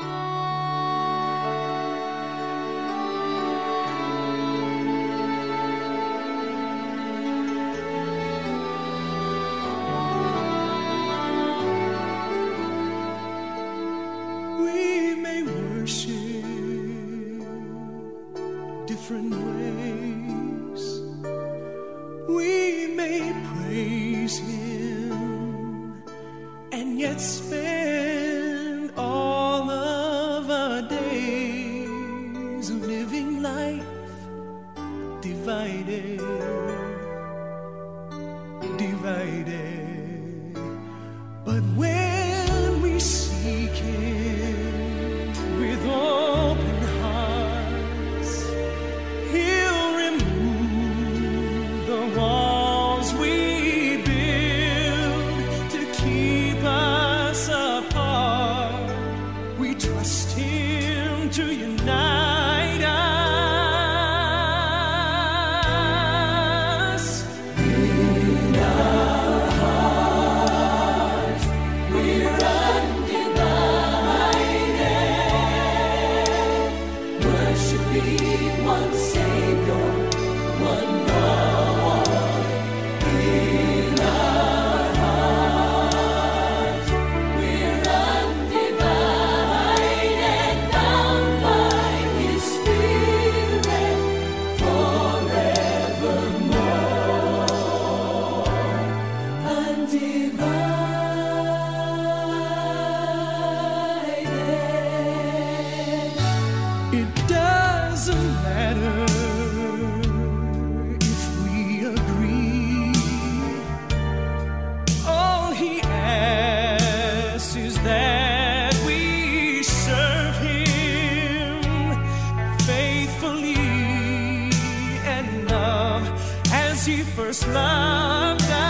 We may worship different ways. We may praise Him and yet spend. divided, divided. But when It doesn't matter if we agree. All he asks is that we serve him faithfully and love as he first loved.